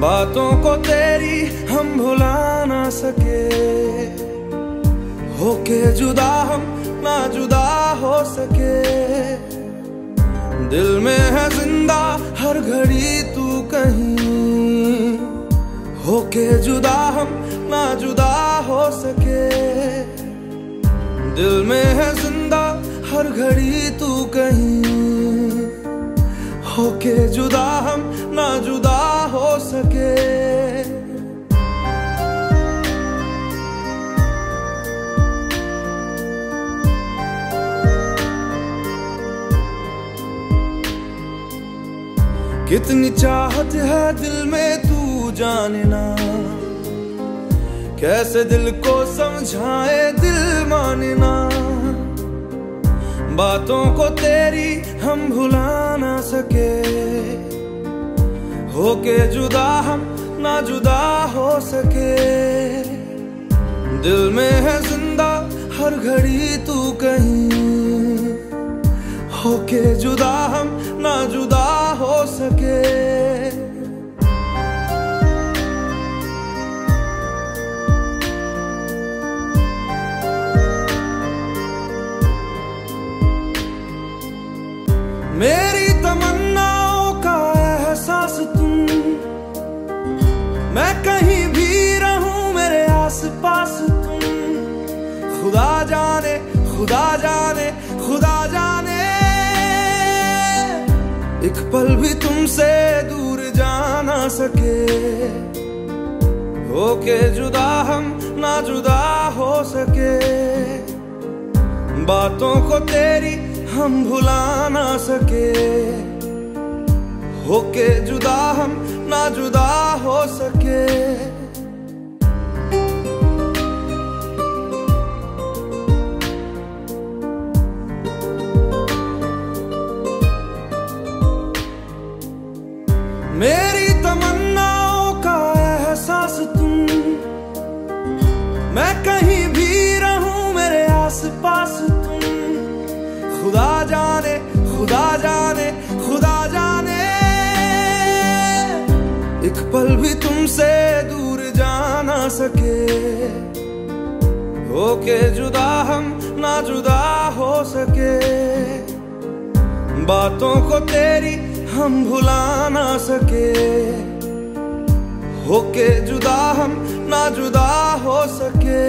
बातों को तेरी हम भुला ना सके। होके जुदा हम ना जुदा हो सके। दिल में है ज़िंदा हर घड़ी तू कहीं। होके जुदा हम ना जुदा हो सके। दिल में है ज़िंदा हर घड़ी तू कहीं। होके जुदा हम ना जुदा हो सके। कितनी चाहत है दिल में तू जानना। कैसे दिल को समझाए दिल मानना। बातों को तेरी हम भुला ना सके। होके जुदा हम ना जुदा हो सके। दिल में है ज़िंदा हर घड़ी तू कहीं। होके जुदा हम ना जुदा मैं कहीं भी रहूँ, मेरे आस पास तुम। खुदा जाने खुदा जाने खुदा जाने। एक पल भी तुमसे दूर जा ना सके। होके जुदा हम ना जुदा हो सके। बातों को तेरी हम भुला ना सके। होके जुदा हम ना जुदा हो सके। मेरी तमन्नाओं का एहसास तुम, मैं कहीं भी रहूँ मेरे आस पास तुम। खुदा जाने खुदा जाने पल भी तुमसे दूर जा ना सके। होके जुदा हम ना जुदा हो सके। बातों को तेरी हम भुला ना सके। होके जुदा हम ना जुदा हो सके।